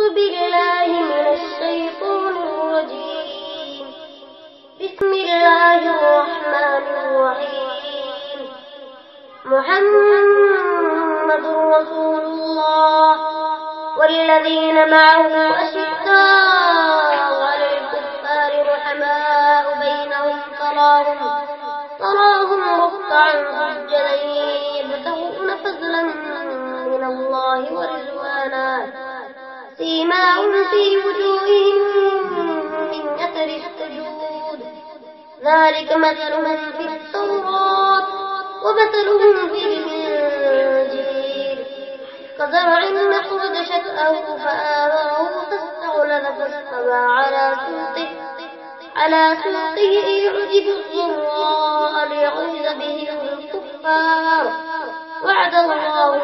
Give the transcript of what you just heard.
أعوذ بالله من الشيطان الرجيم. بسم الله الرحمن الرحيم. محمد رسول الله. والذين معه أشداء على الكفار رحماء بينهم. تراهم تراهم ركعا سجدا يبتغون فضلا من الله ورضوانا. سيماهم في وجوههم من أثر السجود. ذلك مثلهم في التوراة ومثلهم في الإنجيل. كزرع أخرج شطأه فآذره فاستغلظ فاستوى على سوقه. على سوقه يعجب الضراء ليغيظ به الكفار. وعد الله